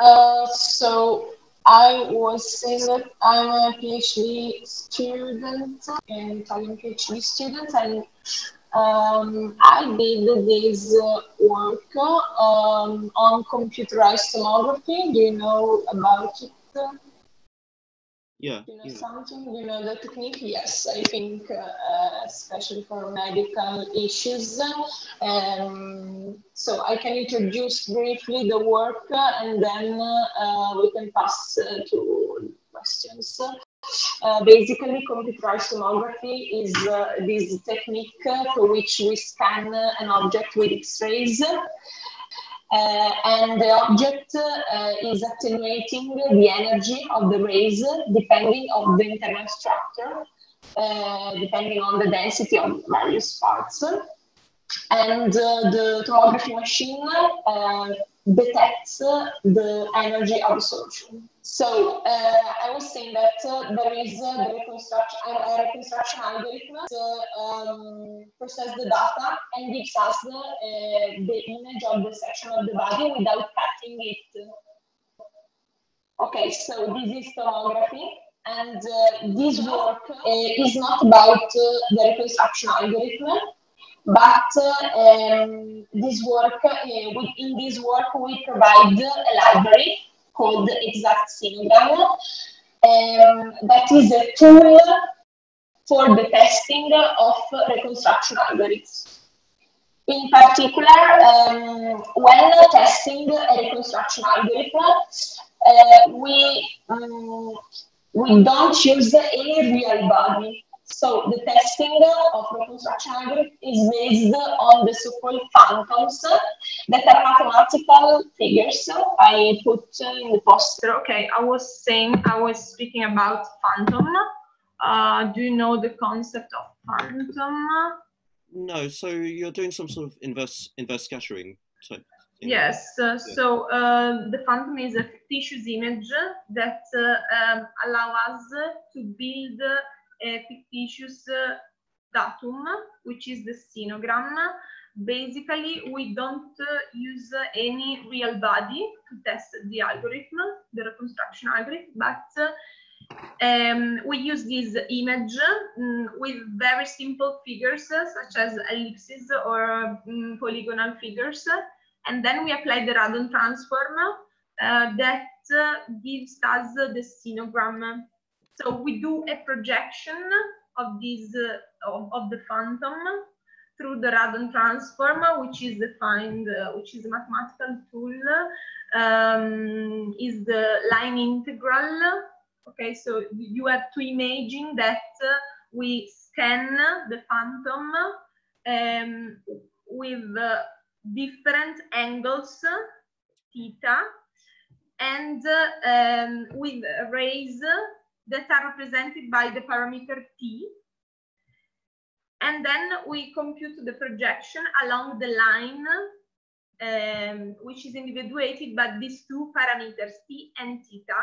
Uh, so I was saying that I'm a PhD student, an Italian PhD student, and um, I did this uh, work um, on computerized tomography. Do you know about it? Yeah. You know yeah. something? You know the technique? Yes, I think, uh, especially for medical issues. Um, so I can introduce briefly the work uh, and then uh, we can pass uh, to questions. Uh, basically, computerized tomography is uh, this technique uh, for which we scan uh, an object with X-rays. Uh, and the object uh, is attenuating the energy of the rays depending on the internal structure, uh, depending on the density of various parts. And uh, the tomography machine uh, detects the energy absorption. So uh, I was saying that uh, there is uh, the reconstruction, a reconstruction algorithm that um, process the data and gives us the, the image of the section of the body without cutting it. Okay, so this is tomography. And uh, this work uh, is not about uh, the reconstruction algorithm, but um, this work, in this work, we provide a library called Exact Sinogram. Um, that is a tool for the testing of reconstruction algorithms. In particular, um, when testing a reconstruction algorithm, uh, we, um, we don't use any real body. So the testing of reconstruction algorithm is based on the so-called phantoms that are mathematical figures I put in the poster. Okay, I was saying, I was speaking about phantom. Uh, do you know the concept of phantom? No, so you're doing some sort of inverse inverse scattering type. thing. Yes, uh, so uh, the phantom is a fictitious image that uh, um, allow us to build a fictitious datum, which is the sinogram. Basically, we don't use any real body to test the algorithm, the reconstruction algorithm, but um, we use this image mm, with very simple figures uh, such as ellipses or mm, polygonal figures, and then we apply the radon transform uh, that uh, gives us the sinogram. So we do a projection of this uh, of, of the phantom through the radon transform, which is defined, uh, which is a mathematical tool, um, is the line integral. Okay, so you have to imagine that uh, we scan the phantom um, with uh, different angles, theta, and uh, um, with rays that are represented by the parameter t. And then we compute the projection along the line, um, which is individuated by these two parameters, t and theta.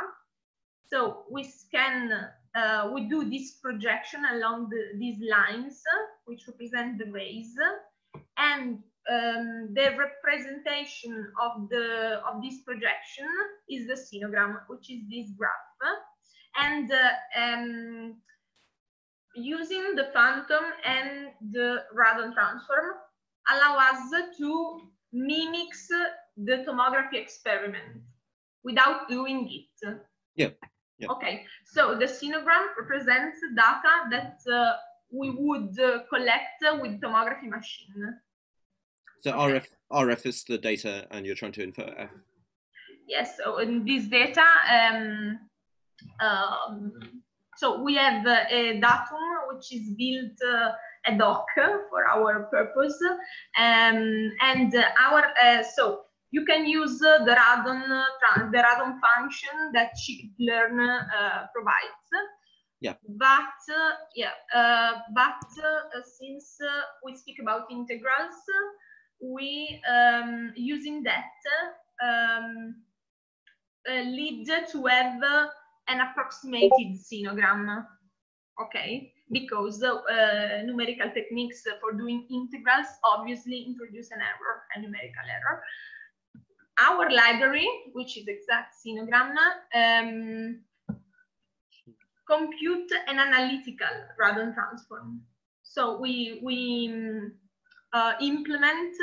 So we scan, uh, we do this projection along the, these lines, which represent the rays, and um, the representation of the of this projection is the sinogram, which is this graph and uh, um, using the phantom and the radon transform allow us to mimic the tomography experiment without doing it. Yeah. yeah. Okay, so the sinogram represents data that uh, we would uh, collect with tomography machine. So RF RF is the data, and you're trying to infer F. Yes. So in this data, um, um, so we have uh, a datum which is built uh, ad hoc for our purpose, um, and uh, our so you can use the radon the radon function that scikit-learn provides. Yeah. But yeah, but since we speak about integrals, we um, using that um, lead to have an approximated sinogram, okay? Because uh, numerical techniques for doing integrals obviously introduce an error, a numerical error. our library, which is exact Sinogram, um, compute an analytical radon transform. So we, we uh, implement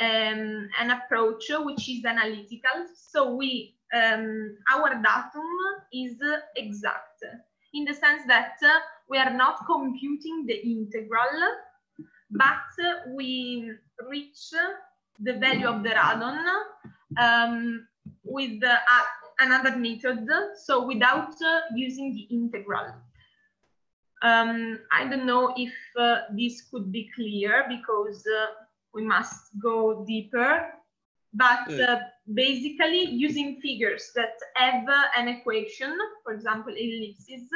um, an approach which is analytical. So we um, our datum is exact in the sense that uh, we are not computing the integral, but we reach the value of the radon um, with uh, another method, so without uh, using the integral. Um, I don't know if uh, this could be clear because uh, we must go deeper, but uh, basically using figures that have an equation, for example, ellipses,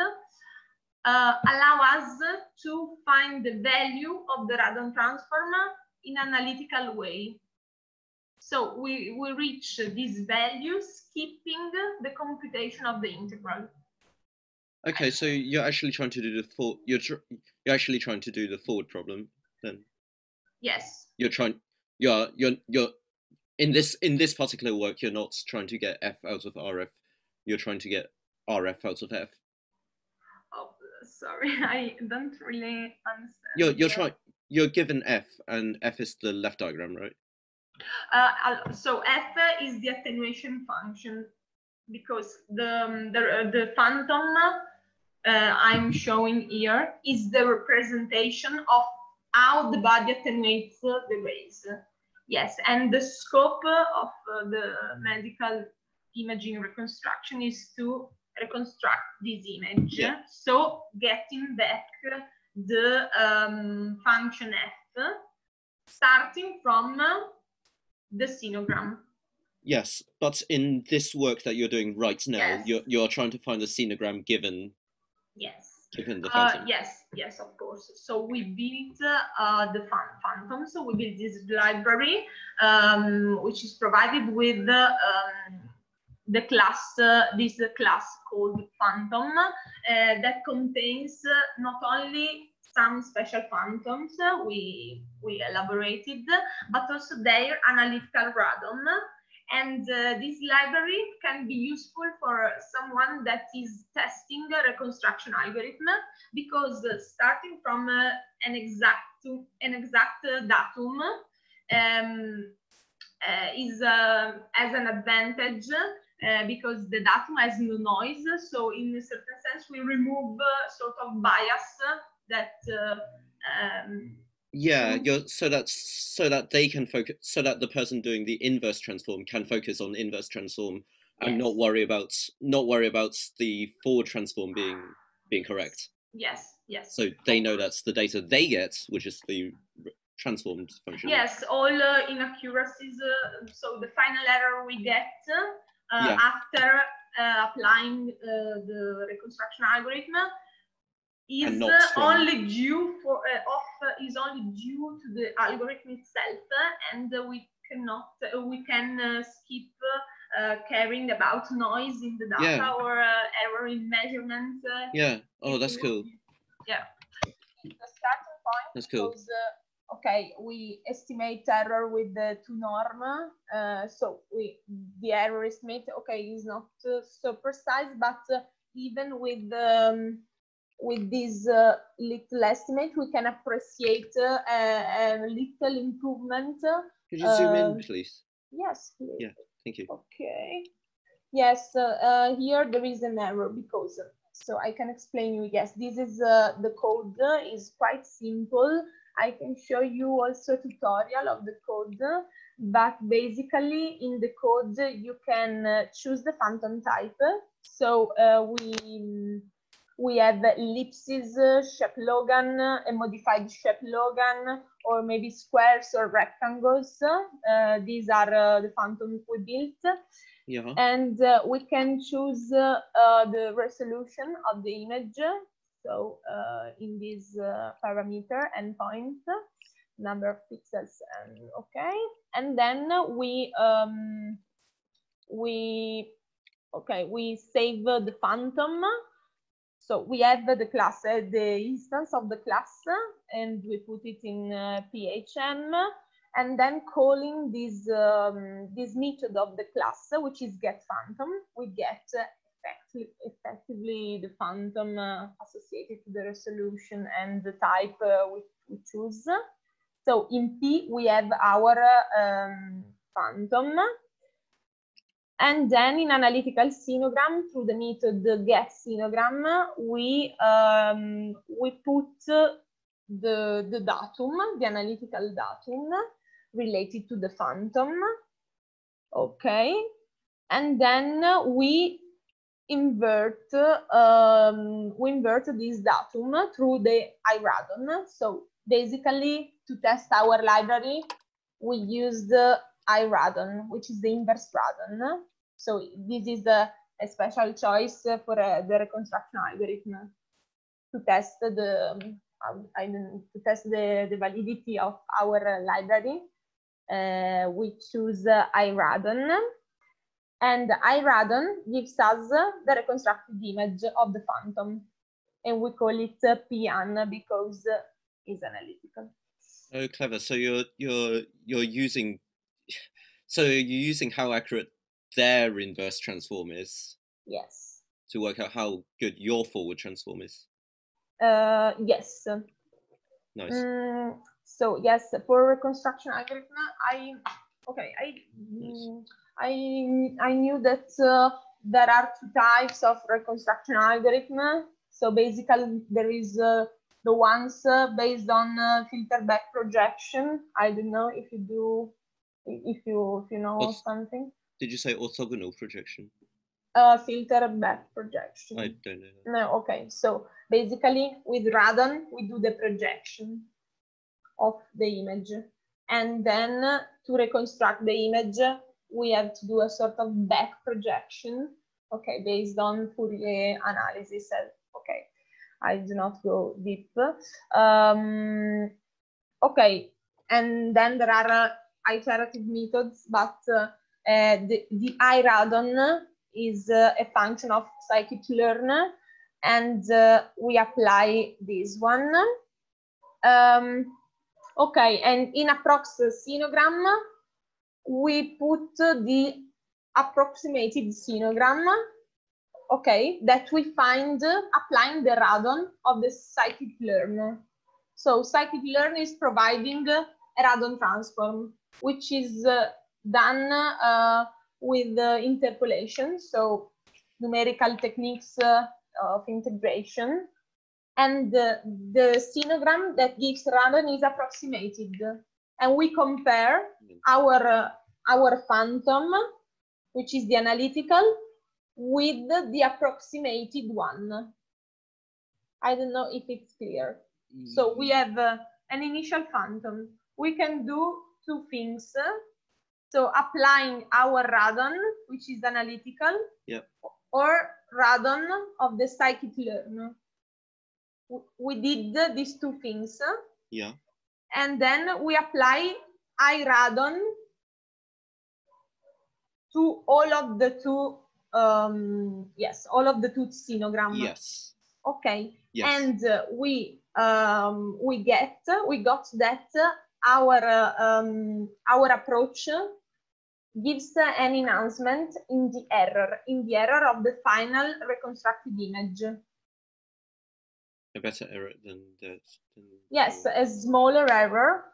uh, allow us to find the value of the radon transform in analytical way. So we, we reach these values skipping the computation of the integral. Okay, so you're actually trying to do the forward. You're you're actually trying to do the forward problem then. Yes. You're trying. You're you're you're in this in this particular work. You're not trying to get F out of RF. You're trying to get RF out of F. Oh, sorry, I don't really understand. You're you're trying. You're given F, and F is the left diagram, right? Uh, so F is the attenuation function because the um, the, uh, the phantom uh, I'm showing here is the representation of how the body attenuates the rays. Yes, and the scope of uh, the medical imaging reconstruction is to reconstruct this image. Yeah. So getting back the um, function f, starting from the sinogram. Yes, but in this work that you're doing right now, Yes. you're you're trying to find the sinogram given Yes. The Uh, yes, yes, of course. So we built uh, the phan- phantom. So we built this library, um, which is provided with um, the class, uh, this class called Phantom, uh, that contains uh, not only some special phantoms uh, we we elaborated, but also their analytical radon. And uh, this library can be useful for someone that is testing a reconstruction algorithm because uh, starting from uh, an exact an exact uh, datum um, is uh, as an advantage uh, because the datum has no noise. So in a certain sense, we remove uh, sort of bias that uh, um, Yeah, Mhm. you're so that so that they can focus so that the person doing the inverse transform can focus on inverse transform and Yes. not worry about not worry about the forward transform being being correct. yes, yes. So they know that's the data they get, which is the transformed function. Yes, all uh, inaccuracies. Uh, so the final error we get uh, Yeah. after uh, applying uh, the reconstruction algorithm is And not uh, from- only due for uh, of uh, is only due to the algorithm itself, uh, and uh, we cannot uh, we can uh, skip. Uh, caring about noise in the data Yeah. or uh, error in measurement. Uh, Yeah. Oh, that's cool. we- Yeah. The starting point That's cool. was, uh, okay, we estimate error with the two norm. Uh, so we the error estimate, okay, is not uh, so precise, but uh, even with um, with this uh, little estimate, we can appreciate uh, a, a little improvement. Could you zoom um, in, please? Yes, please. Yeah. Thank you. Okay. Yes, uh, uh, here there is an error because, uh, so I can explain you, yes, this is, uh, the code uh, is quite simple. I can show you also a tutorial of the code, uh, but basically in the code uh, you can uh, choose the phantom type. So uh, we, we have ellipses, uh, Shepp-Logan, uh, a modified Shepp-Logan, or maybe squares or rectangles. Uh, these are uh, the phantoms we built. Yeah. And uh, we can choose uh, the resolution of the image. So uh, in this uh, parameter endpoint, number of pixels and okay. And then we, um, we, okay, we save the phantom. So we have the class, uh, the instance of the class, and we put it in uh, PHM. and then calling this, um, this method of the class, which is get phantom, we get effectively, effectively the phantom uh, associated to the resolution and the type uh, we, we choose. So in P, we have our um, phantom. And then in analytical sinogram, through the method get sinogram, we, um, we put the, the datum, the analytical datum related to the phantom. Okay. And then we invert um, we invert this datum through the iRadon. So basically, to test our library, we use iRadon, which is the inverse radon. So this is a, a special choice for uh, the reconstruction algorithm to test the um, I don't, to test the, the validity of our library. Uh, we choose uh, iRadon and iRadon gives us the reconstructed image of the phantom. And we call it PAN because it's analytical. Oh, clever. So you're you're you're using so you're using how accurate their inverse transform is. Yes. To work out how good your forward transform is. Uh, yes. Nice. Mm, so yes, for reconstruction algorithm, I okay, I nice. Mm, I, I knew that uh, there are two types of reconstruction algorithm. So basically there is uh, the ones uh, based on uh, filter back projection. I don't know if you do, if you, if you know What's, something. Did you say orthogonal projection? Uh, filter back projection. I don't know. No, okay. So basically with Radon, we do the projection of the image. And then to reconstruct the image, we have to do a sort of back projection, okay, based on Fourier analysis. Okay, I do not go deep. Um, okay, and then there are uh, iterative methods, but uh, uh, the, the iRadon is uh, a function of scikit-learn, and uh, we apply this one. Um, okay, and in approx sinogram, we put the approximated sinogram, okay, that we find applying the radon of the scikit-learn. So scikit-learn is providing a radon transform, which is uh, done uh, with uh, interpolation, so numerical techniques uh, of integration. And the sinogram that gives radon is approximated and we compare our uh, our phantom, which is the analytical, with the approximated one. I don't know if it's clear. So we have uh, an initial phantom. We can do two things. So applying our radon, which is analytical, yep. or radon of the scikit-learn. We did these two things. Yeah and then we apply iRadon to all of the two, um, yes, all of the two sinogram. Yes. Okay. Yes. And uh, we um, we get we got that our uh, um, our approach gives an enhancement in the error in the error of the final reconstructed image a better error than that. Than yes, a smaller error.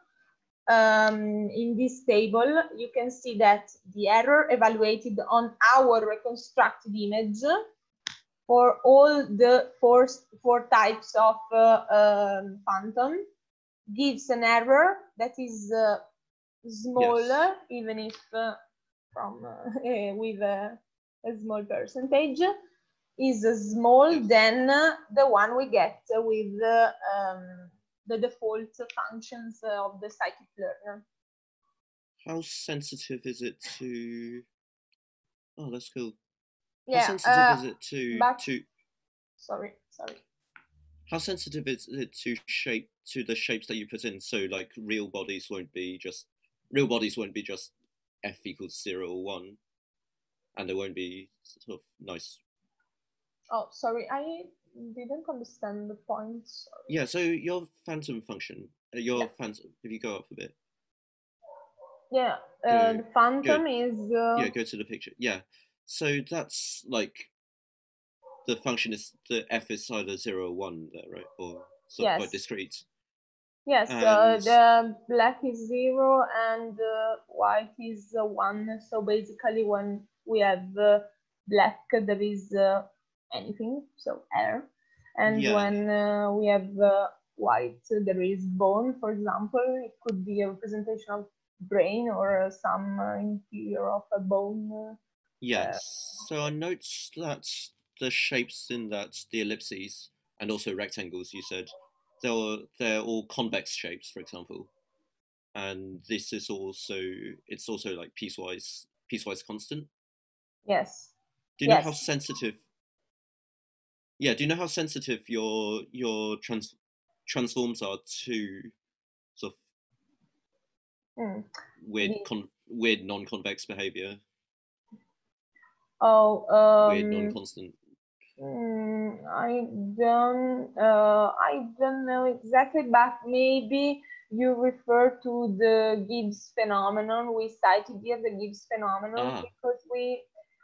Um, in this table, you can see that the error evaluated on our reconstructed image for all the four, four types of uh, um, phantom gives an error that is uh, smaller, yes. even if uh, from uh, with a, a small percentage is small than the one we get with um, the default functions of the scikit learner. How sensitive is it to? Oh, that's cool. Yeah, How sensitive uh, is it to but... to? Sorry, sorry. How sensitive is it to shape to the shapes that you put in? So like real bodies won't be just real bodies won't be just f equals zero or one, and there won't be sort of nice Oh, sorry, I didn't understand the point. Sorry. Yeah, so your phantom function, uh, your yeah. phantom, if you go up a bit. Yeah, uh, Go- the phantom is. Uh, yeah go to the picture yeah so that's like the function is the f is either 0 or 1 there right or sort of quite discrete Yes, uh, the black is zero and uh, white is uh, one. So basically, when we have uh, black, there is uh, anything, so air. And Yeah. when uh, we have uh, white, there is bone, for example. It could be a representation of brain or uh, some uh, interior of a bone. uh, yes so i noticed that the shapes in that the ellipses and also rectangles you said they're they're all convex shapes for example and this is also it's also like piecewise piecewise constant Yes. Do you know how sensitive? Yeah, do you know how sensitive your your trans transforms are to sort of Mm. weird con- weird non-convex behavior, Oh, weird um, non-constant? Mm, I don't, uh, I don't know exactly, but maybe you refer to the Gibbs phenomenon. We cited here the Gibbs phenomenon Ah. because we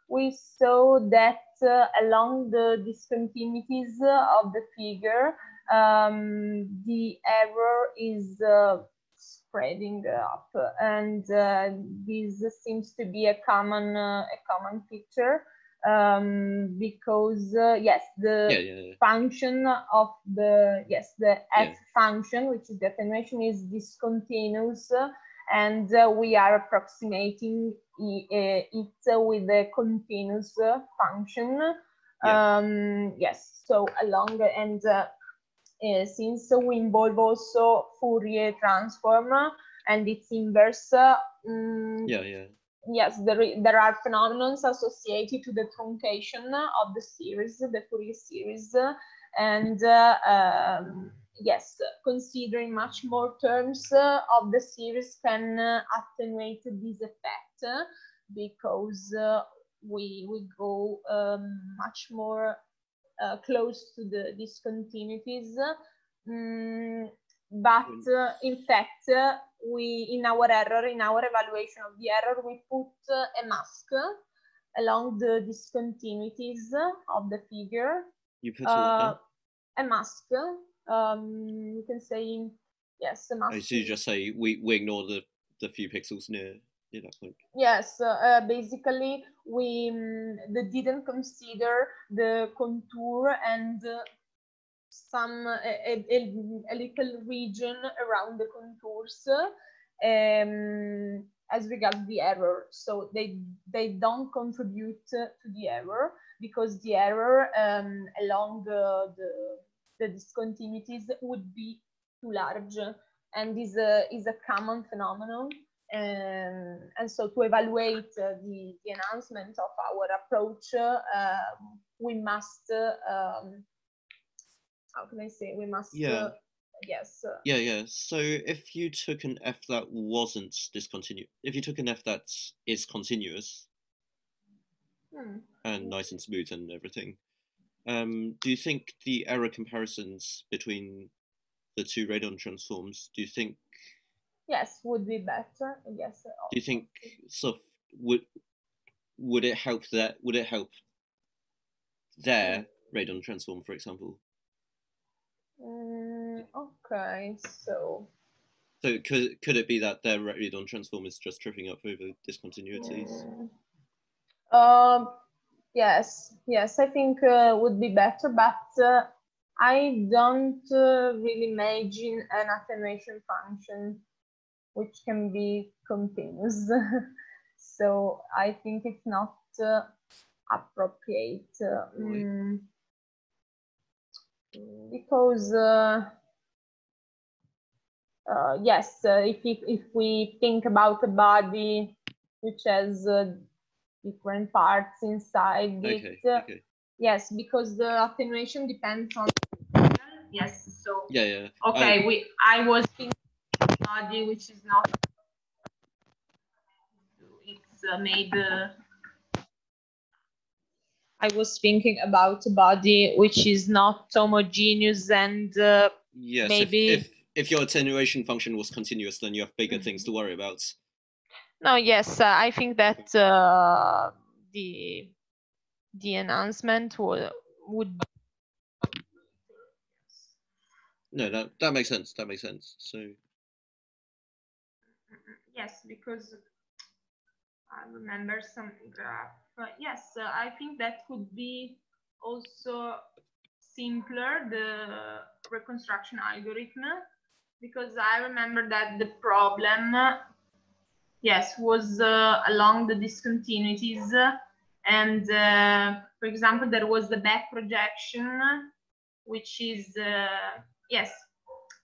we saw that uh, along the discontinuities of the figure, um, the error is uh, spreading up, and uh, this seems to be a common uh, a common feature um, because uh, yes, the Yeah, yeah, yeah. function of the yes the f function, which is the attenuation, is discontinuous, and uh, we are approximating uh, it with a continuous function. Um, yes, so along and uh, uh, since we involve also Fourier transform and its inverse. Mm, Yeah, yeah. Yes, there, there are phenomena associated to the truncation of the series, the Fourier series, and uh, um, yes, considering much more terms uh, of the series can uh, attenuate this effect because uh, we we go um, much more uh, close to the discontinuities. Mm, but uh, in fact, uh, we in our error, in our evaluation of the error, we put uh, a mask along the discontinuities of the figure. You put a Uh, a mask. Um, you can say yes, a mask. Oh, so you just say we, we ignore the, the few pixels near near that point. Yes, uh, uh, basically we mm, they didn't consider the contour and uh, some a, a, a little region around the contours um, as regards the error. So they they don't contribute to the error because the error um, along the, the the discontinuities would be too large and is a is a common phenomenon um, and so to evaluate uh, the, the enhancement of our approach, uh, we must, uh, um, how can I say, we must, Yeah. uh, yes, uh, Yeah, yeah. So if you took an f that wasn't discontinuous, if you took an f that is continuous hmm, and nice and smooth and everything, um, do you think the error comparisons between the two radon transforms? Do you think yes, would be better, yes. do you think of would would it help that would it help their radon transform, for example? Mm, okay, so So could could it be that their radon transform is just tripping up over discontinuities? Mm. Um, yes, yes, I think uh, would be better, but uh, I don't uh, really imagine an attenuation function which can be continuous. so I think it's not uh, appropriate uh, mm, because. Uh, uh, yes, uh, if, if if we think about a body which has uh, different parts inside Okay, it, uh, okay. yes, because the attenuation depends on. Yes, so Yeah, yeah. okay, I- we I was thinking body which is not. It's uh, made. I was thinking about a body which is not homogeneous and uh, yes, maybe- if, if if your attenuation function was continuous, then you have bigger things Mm-hmm. to worry about. No, yes, uh, I think that uh, the the enhancement would would. No, that that makes sense. That makes sense. So. Yes, because I remember some graph. Yes, uh, I think that could be also simpler the reconstruction algorithm because I remember that the problem, yes, was uh, along the discontinuities. And uh, for example, there was the back projection, which is, uh, yes,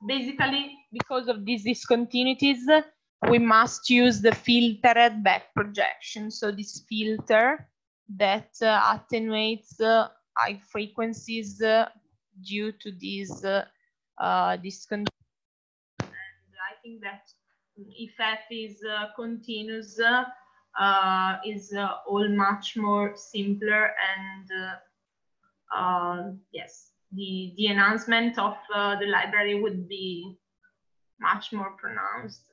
basically because of these discontinuities, we must use the filtered back projection. So this filter that uh, attenuates uh, high frequencies uh, due to these uh, discontinuities think that if f is uh, continuous, uh, is uh, all much more simpler and yes, the, the enhancement of the library would be much more pronounced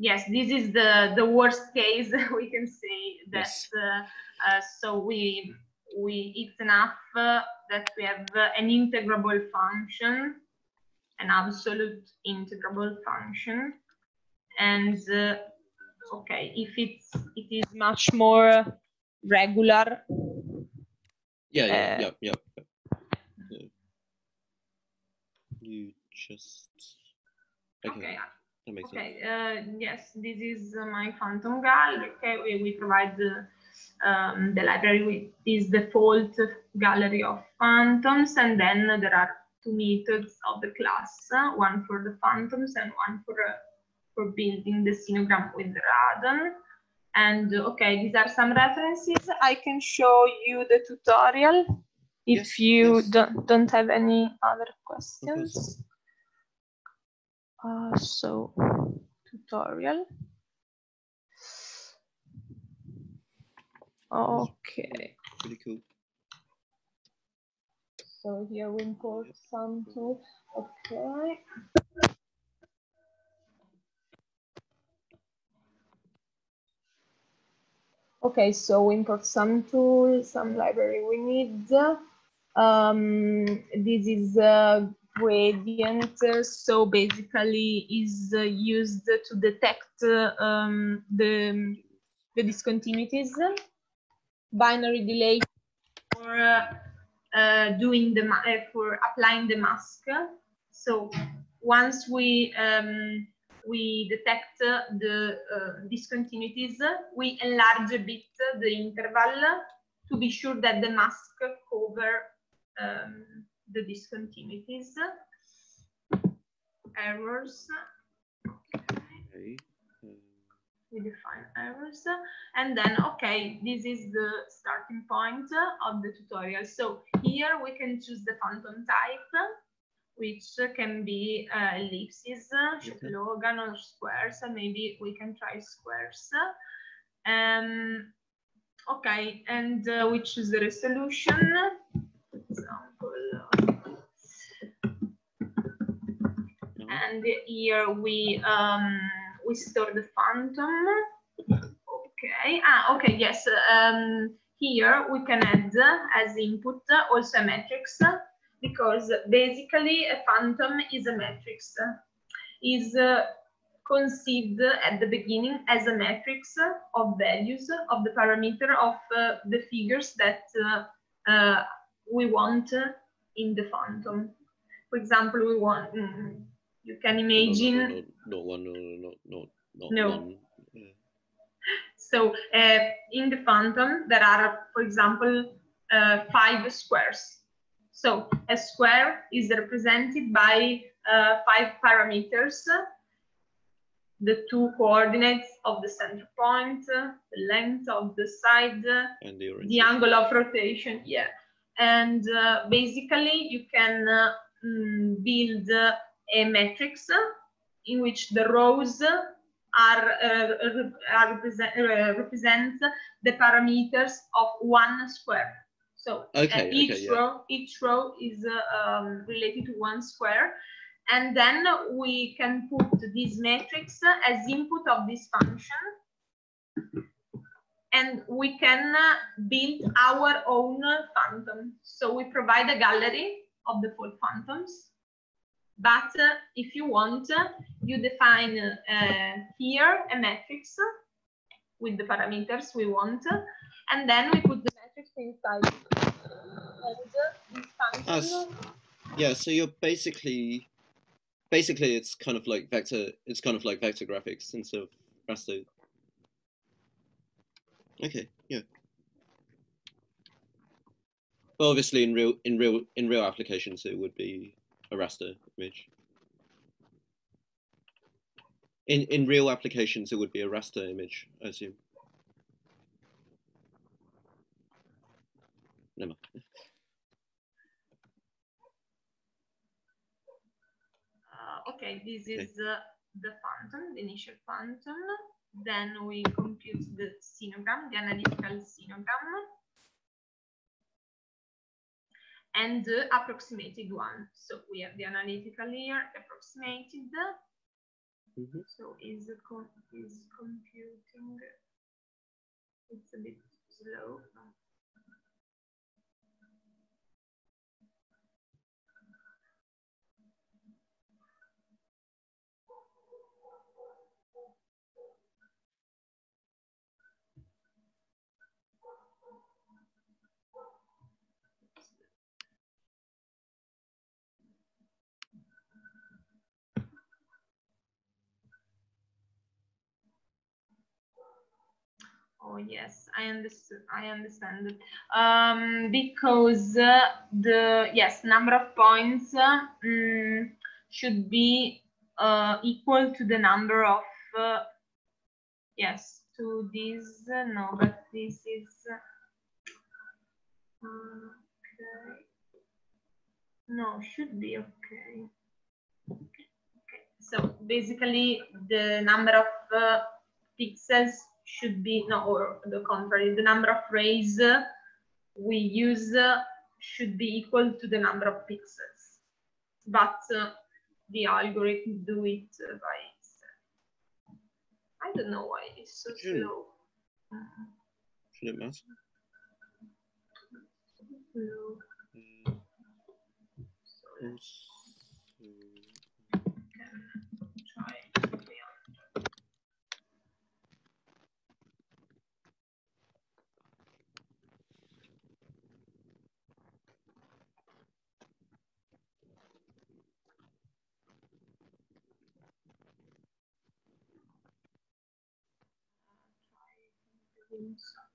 yes, this is the the worst case we can say that. Yes. Uh, uh, so we we it's enough uh, that we have an integrable function an absolute integrable function. And uh, okay, if it's it is much more regular. Yeah, yeah, uh, yeah, yeah, yeah. You just okay. okay. Okay. Uh, yes, this is my phantom gallery. Okay, we, we provide the, um, the library with this default gallery of phantoms, and then there are two methods of the class, one for the phantoms and one for, uh, for building the sinogram with the radon. And okay, these are some references. I can show you the tutorial if yes, you yes. Don't, don't have any other questions. Uh, so, tutorial. Okay. Pretty cool. So here we import some tool. Okay. Okay, so we import some tool, some library we need. Um, this is a gradient, so basically is used to detect um, the, the discontinuities. Binary dilation for uh, uh, doing the uh, for applying the mask. So once we um, we detect the uh, discontinuities, we enlarge a bit the interval to be sure that the mask cover um, the discontinuities. Errors. Okay we define errors. And then okay this is the starting point of the tutorial. So here we can choose the phantom type which can be uh, ellipses logan or squares. Maybe we can try squares. Um okay and uh, we choose the resolution. Example and here we um we store the phantom. Okay, ah, okay, yes. Um, here we can add as input also a matrix because basically a phantom is a matrix. Is uh, conceived at the beginning as a matrix of values of the parameter of uh, the figures that uh, uh we want in the phantom. For example, we want mm, you can imagine. No, no, no, one, no, no, no, no, no. So uh, in the phantom, there are, for example, uh, five squares. So a square is represented by uh, five parameters, the two coordinates of the center point, the length of the side, and the, the angle of rotation, yeah. And uh, basically you can uh, mm, build a matrix in which the rows are, uh, are represent, uh, represent the parameters of one square. So okay, each okay, yeah. row each row is uh, um, related to one square, and then we can put this matrix as input of this function. and we can uh, build our own phantom. So we provide a gallery of the full phantoms. But uh, if you want, uh, you define uh, here a matrix with the parameters we want, and then we put the matrix inside. And As, yeah, so you're basically, basically it's kind of like vector, it's kind of like vector graphics instead of raster. Okay, yeah. Well, obviously in real, in real, in real applications, it would be a raster image. In, in real applications, it would be a raster image, I assume. Never mind. Uh, okay, this is uh, the phantom, the initial phantom. Then we compute the sinogram, the analytical sinogram, and the approximated one. So we have the analytical here, approximated. Mm -hmm. So is com is computing. It's a bit slow. Oh yes, I understand. I understand. Um, because uh, the yes number of points uh, mm, should be uh, equal to the number of uh, yes to this uh, no, but this is uh, okay. No, should be okay. Okay. So basically, the number of pixels should be no or the contrary the number of rays we use should be equal to the number of pixels but uh, the algorithm do it uh, by itself i don't know why it's so Shouldn't. slow Should it matter? Slow. Uh, Deus.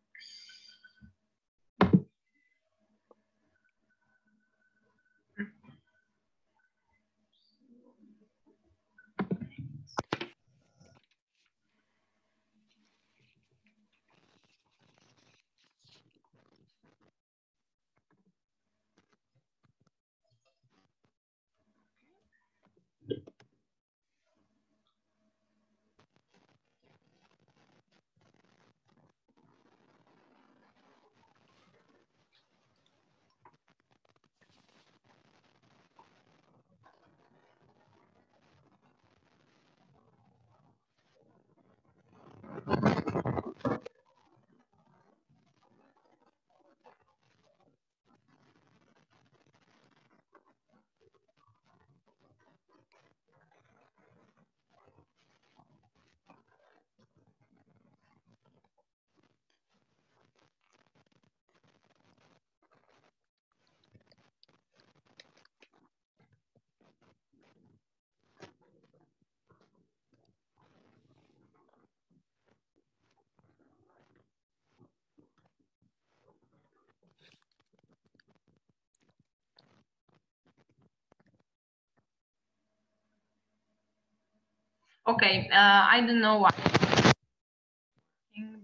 Okay, uh, I don't know why.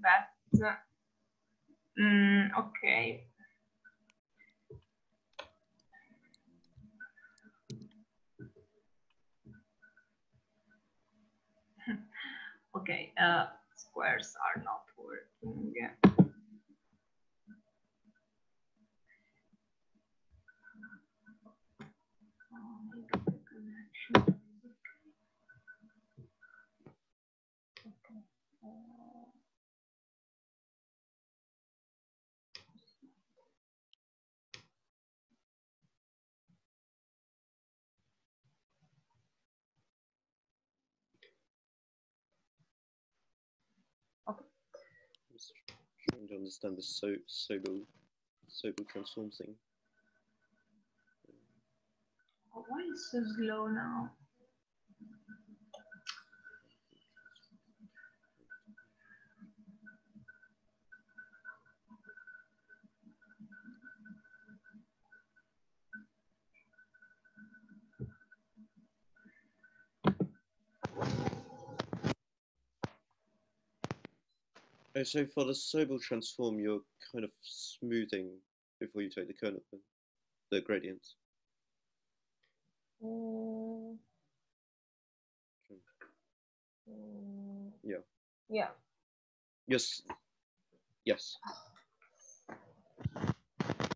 But uh, mm, okay. okay, uh, squares are not working. Oh, maybe the connection is okay. Okay. Uh, to understand the so Sobel Sobel transform thing. Why is so slow now? Oh, so for the Sobel transform, you're kind of smoothing before you take the kernel, the gradients. Mm. Mm, Yeah. Yeah. Yes. Yes. Sorry. Until uh, you can find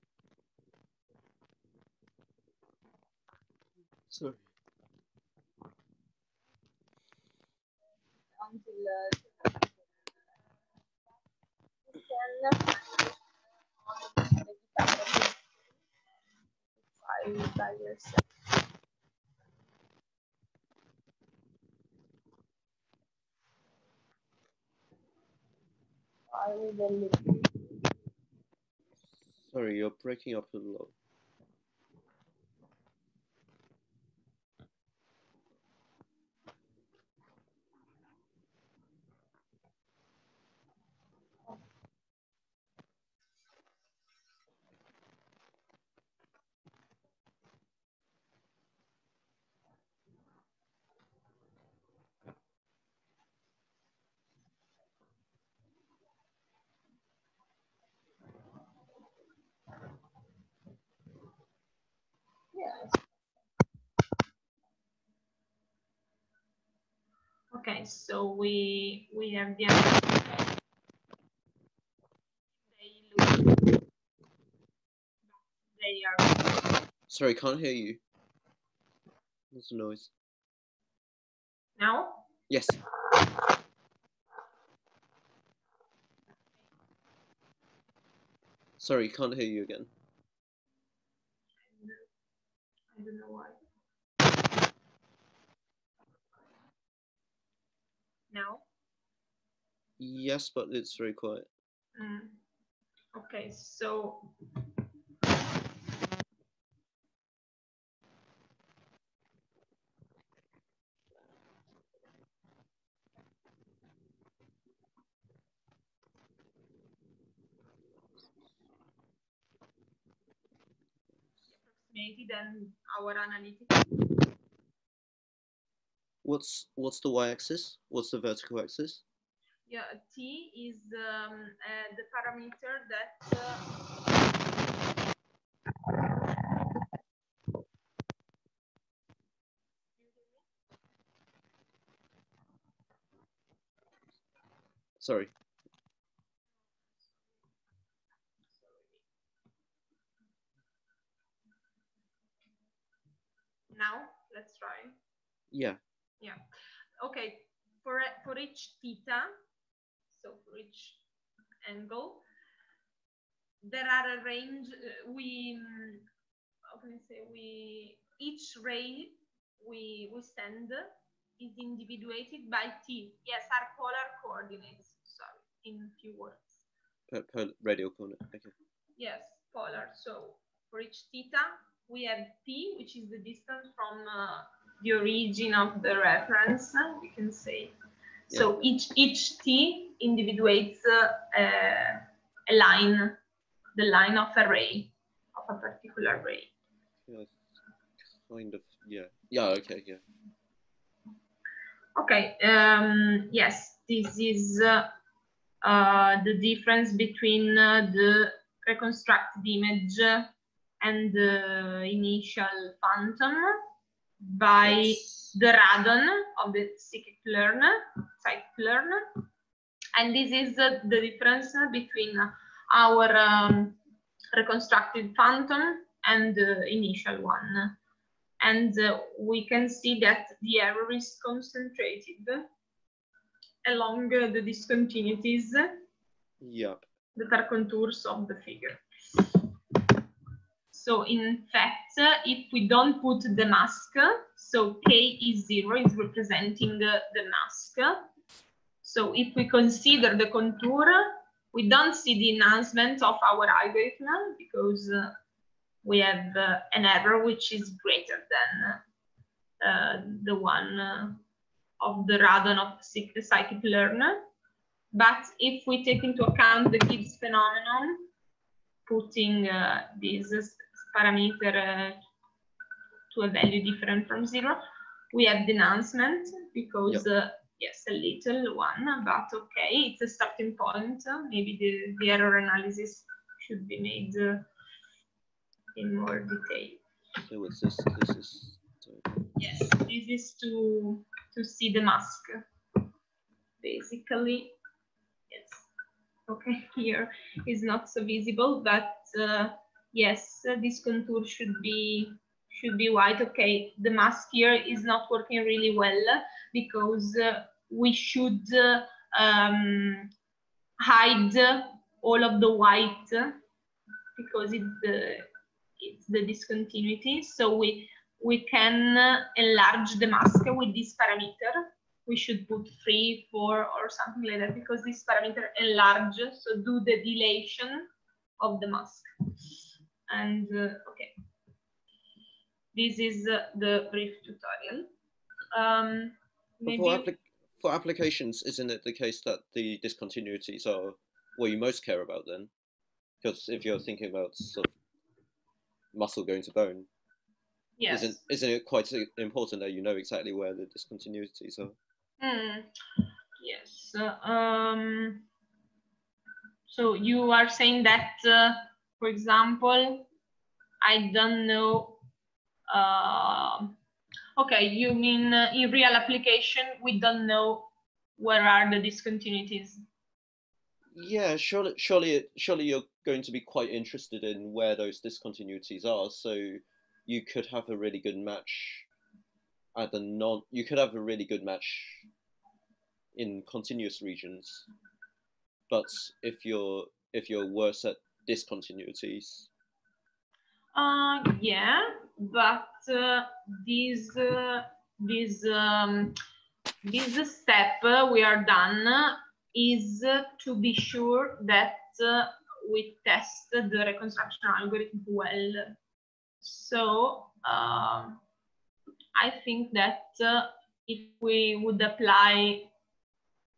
on the GitHub. Try by yourself. Try with a little. Sorry, you're breaking up a lot. Okay, so we we have the other they look they are Sorry, can't hear you. What's the noise? now Yes. Sorry, can't hear you again. I don't know why. Now? Yes, but it's very quiet. Mm. Okay, so approximated and our analytics. What's what's the y-axis? What's the vertical axis? Yeah, T is um, uh, the parameter that uh, Sorry. now let's try. Yeah. Yeah. Okay. For for each theta, so for each angle, there are a range. uh, We how can I say we each ray we we send is individuated by t. Yes, are polar coordinates. Sorry, in few words. Per, per radial coordinate. Okay. Yes, polar. So for each theta, we have t, which is the distance from uh, the origin of the reference, we can say. So each each t individuates uh, uh, a line, the line of a ray, of a particular ray. Yeah, kind of. Yeah. Yeah. Okay. Yeah. Okay. Um, yes, this is uh, uh, the difference between uh, the reconstructed image and the initial phantom by That's- the radon of the scikit-learn, scikit-learn. And this is uh, the difference between our um, reconstructed phantom and the initial one. And uh, we can see that the error is concentrated along uh, the discontinuities Yep. that are contours of the figure. So in fact, uh, if we don't put the mask, so K is zero, is representing the, the mask. So if we consider the contour, we don't see the enhancement of our algorithm because uh, we have uh, an error which is greater than uh, the one uh, of the radon of the scikit-learn. But if we take into account the Gibbs phenomenon, putting uh, this parameter uh, to a value different from zero, we have the enhancement because yep. uh, yes, a little one, but okay, it's a starting point. maybe the, the error analysis should be made uh, in more detail. So what's this? This is. Yes, this is to to see the mask. Basically, yes. Okay, here is not so visible, but uh, yes, uh, this contour should be should be white. Okay, the mask here is not working really well because uh, we should uh, um, hide all of the white because it's the it's the discontinuity. So we we can enlarge the mask with this parameter. We should put three, four, or something like that because this parameter enlarges, so do the dilation of the mask. And uh, okay, this is uh, the brief tutorial. Um, maybe... for, applic for applications, isn't it the case that the discontinuities are what you most care about then? Because if you're thinking about sort of muscle going to bone, yes. isn't isn't it quite important that you know exactly where the discontinuities are? Mm. Yes. Um, so you are saying that, uh, for example, I don't know. Uh, okay, you mean uh, in real application we don't know where are the discontinuities? Yeah, surely, surely, surely you're going to be quite interested in where those discontinuities are. So you could have a really good match at the non. You could have a really good match in continuous regions, but if you're if you're worse at discontinuities. Uh, yeah, but uh, this uh, this um, this step we are done is to be sure that uh, we test the reconstruction algorithm well. So um, I think that uh, if we would apply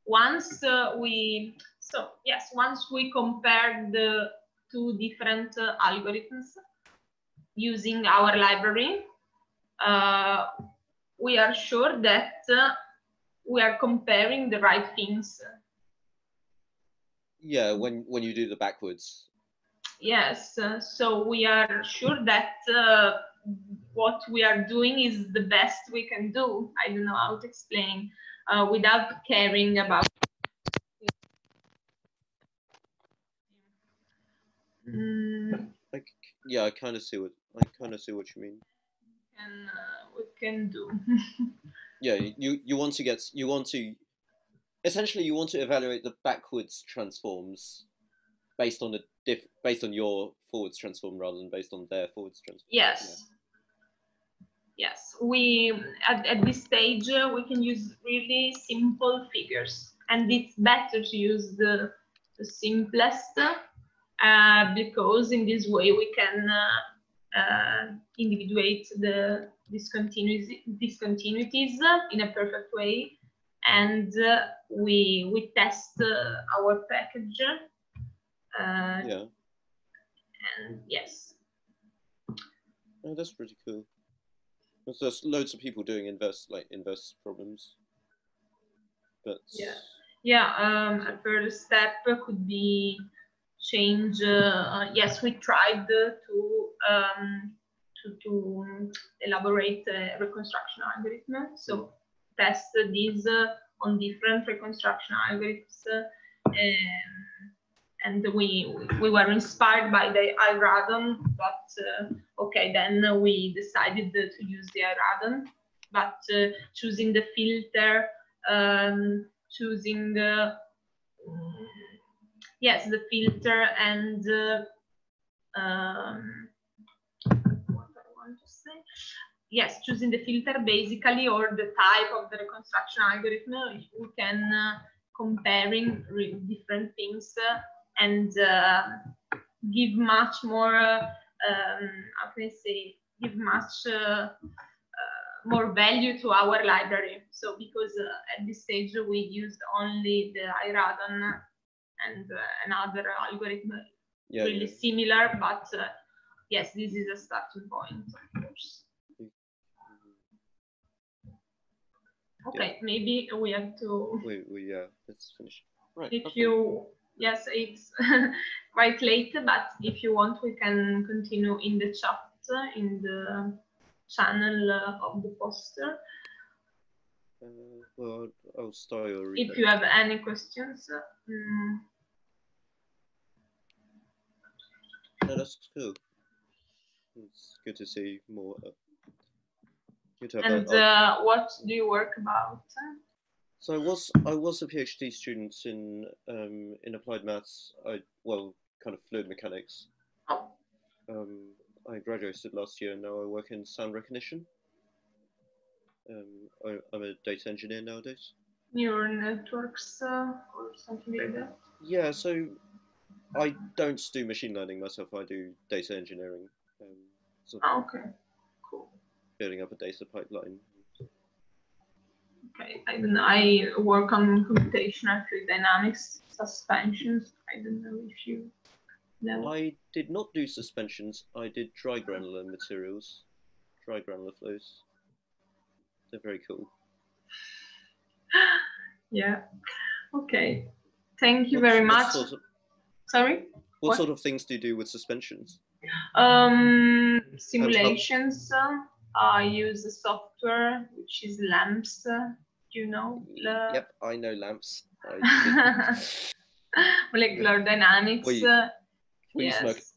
once we so yes once we compare the two different uh, algorithms using our library uh, we are sure that uh, we are comparing the right things yeah, when when you do the backwards. Yes, uh, so we are sure that uh, what we are doing is the best we can do. I don't know how to explain uh, without caring about. Mm. Like, yeah, I kind of see what I kind of see what you mean. And uh, we can do. yeah, you you want to get you want to essentially you want to evaluate the backwards transforms based on the diff based on your forwards transform rather than based on their forwards transform. Yes. Yeah. Yes, we at, at this stage uh, we can use really simple figures, and it's better to use the, the simplest uh, because in this way we can uh, uh individuate the discontinuities, discontinuities in a perfect way and uh, we we test uh, our package. Uh, yeah. And yes. Oh, that's pretty cool. There's loads of people doing inverse like inverse problems. But yeah, yeah. Um, a first step could be change. Uh, yes, we tried to um, to to elaborate a reconstruction algorithm. So test these on different reconstruction algorithms. Um, and we we were inspired by the iRadon, but uh, okay, then we decided to use the iRadon. But uh, choosing the filter, um, choosing the yes the filter and uh, um, yes, choosing the filter basically or the type of the reconstruction algorithm, we can uh, comparing different things uh, and uh, give much more, uh, um, how can I say, give much uh, more value to our library. So because at this stage we used only the iRadon and uh, another algorithm yeah, really yeah. similar, but uh, yes, this is a starting point, of course. Okay, yeah. maybe we have to. We we yeah, let's finish. Right. If okay. you yes, it's quite late, but if you want, we can continue in the chat in the channel uh, of the poster. Uh, well, I'll. If you have any questions. Um... No, that's cool. It's good to see more. Uh, and uh, what do you work about? So I was I was a PhD student in um, in applied maths. I well, kind of fluid mechanics. Oh. Um, I graduated last year. and Now I work in sound recognition. Um, I, am a data engineer nowadays. Neural networks uh, or something like that. Yeah. So I don't do machine learning myself. I do data engineering. Um, so oh, okay building up a data pipeline. Okay, I don't know. I work on computational fluid dynamics, suspensions. I don't know if you know. I did not do suspensions. I did dry granular materials, dry granular flows. They're very cool. yeah. Okay. Thank you very much. Sort of, Sorry. What, what, sort of things do you do with suspensions? Um, simulations. I use a software which is LAMMPS. Do you know? The... Yep, I know LAMMPS. Molecular dynamics. We, we yes.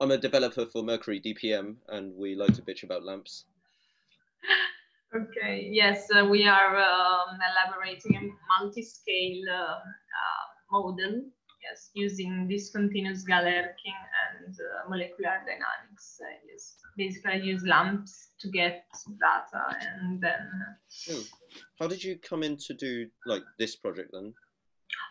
I'm a developer for Mercury DPM, and we like to bitch about LAMMPS. Okay. Yes, uh, we are um, elaborating a multi-scale uh, uh, model. Yes, using discontinuous Galerkin and uh, molecular dynamics. Yes, basically I use LAMMPS to get data and then. Oh. How did you come in to do like this project then?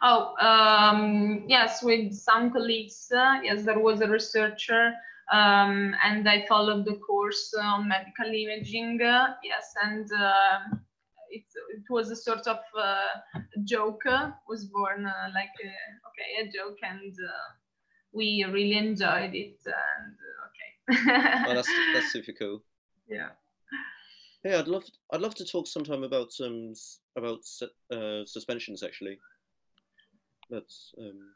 Oh, um, yes, with some colleagues. Uh, yes, there was a researcher, um, and I followed the course on medical imaging. Uh, yes, and uh, it, it was a sort of uh, joke. was born uh, like a, okay, a joke, and we really enjoyed it. And okay. oh, that's that's super cool yeah hey i'd love i'd love to talk sometime about um about uh, suspensions actually that's um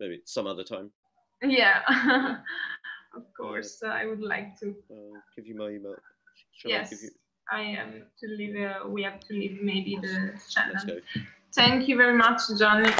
maybe some other time yeah of course uh, i would like to uh, give you my email. Shall yes I, you... I am to leave uh, we have to leave maybe the channel thank you very much johnny